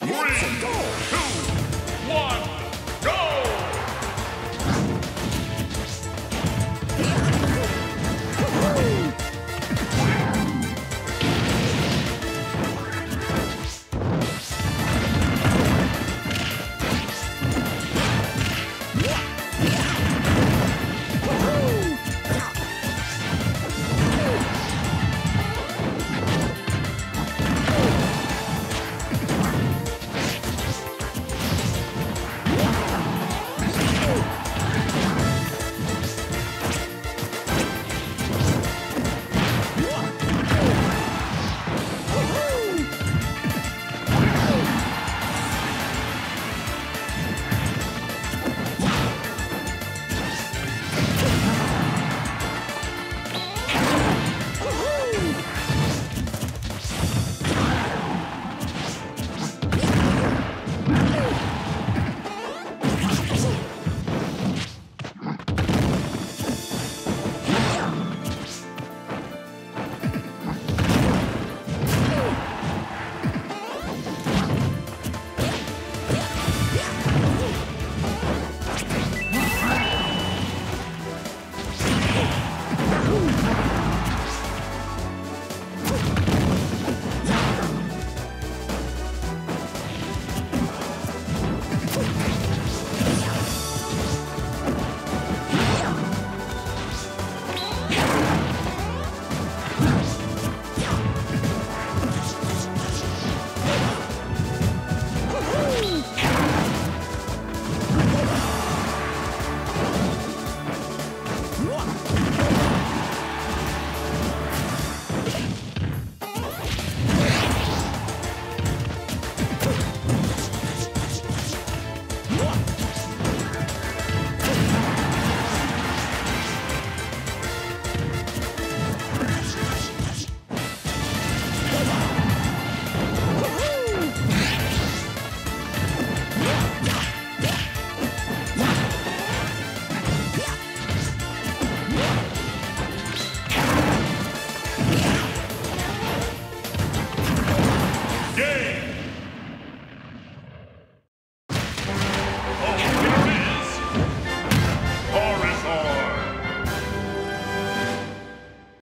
Three, two, one.